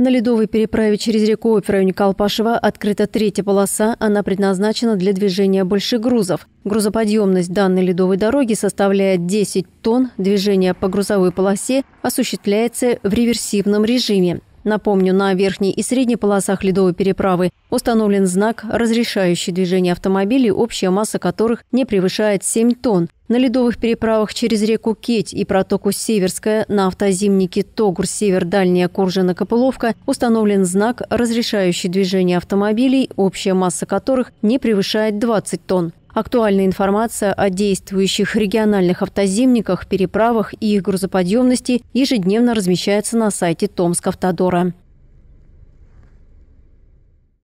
На ледовой переправе через реку Обь в районе открыта третья полоса. Она предназначена для движения больших грузов. Грузоподъемность данной ледовой дороги составляет 10 тонн. Движение по грузовой полосе осуществляется в реверсивном режиме. Напомню, на верхней и средней полосах ледовой переправы установлен знак, разрешающий движение автомобилей, общая масса которых не превышает 7 тонн. На ледовых переправах через реку Кеть и протоку Северская на автозимнике Тогур-Север Дальняя Куржина-Копыловка установлен знак, разрешающий движение автомобилей, общая масса которых не превышает 20 тонн. Актуальная информация о действующих региональных автозимниках, переправах и их грузоподъемности ежедневно размещается на сайте Томск-Автодора.